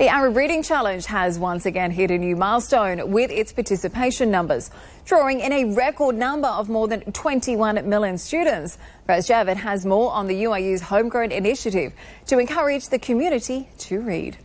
The Arab Reading Challenge has once again hit a new milestone with its participation numbers, drawing in a record number of more than 21 million students. Faraz Javid has more on the UAE's homegrown initiative to encourage the community to read.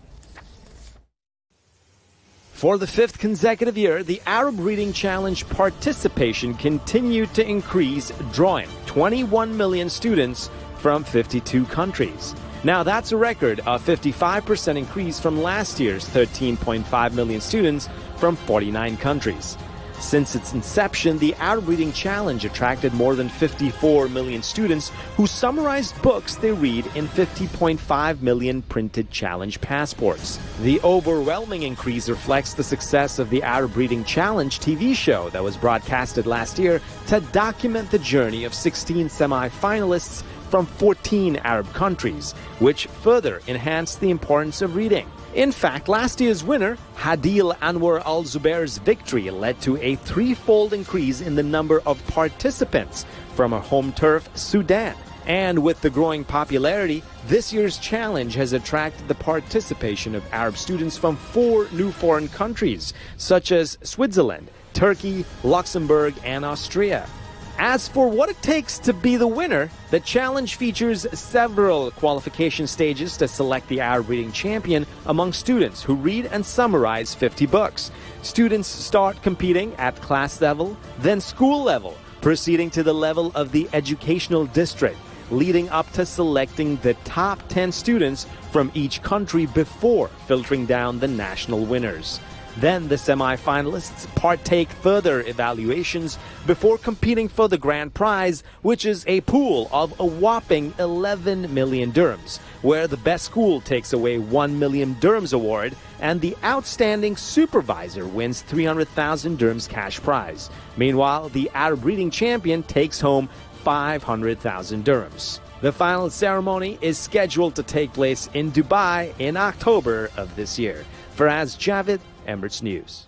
For the fifth consecutive year, the Arab Reading Challenge participation continued to increase, drawing 21 million students from 52 countries. Now, that's a record, a 55% increase from last year's 13.5 million students from 49 countries. Since its inception, the Arab Reading Challenge attracted more than 54 million students who summarized books they read in 50.5 million printed challenge passports. The overwhelming increase reflects the success of the Arab Reading Challenge TV show that was broadcasted last year to document the journey of 16 semi-finalists from 14 Arab countries, which further enhanced the importance of reading. In fact, last year's winner, Hadil Anwar Al Zubair's victory led to a threefold increase in the number of participants from her home turf, Sudan. And with the growing popularity, this year's challenge has attracted the participation of Arab students from four new foreign countries, such as Switzerland, Turkey, Luxembourg, and Austria. As for what it takes to be the winner, the challenge features several qualification stages to select the Arab reading champion among students who read and summarize 50 books. Students start competing at class level, then school level, proceeding to the level of the educational district, leading up to selecting the top 10 students from each country before filtering down the national winners. Then the semi-finalists partake further evaluations before competing for the grand prize, which is a pool of a whopping 11 million dirhams, where the best school takes away 1 million dirhams award and the outstanding supervisor wins 300,000 dirhams cash prize. Meanwhile, the Arab reading champion takes home 500,000 dirhams. The final ceremony is scheduled to take place in Dubai in October of this year. Faraz Javid, Emirates News.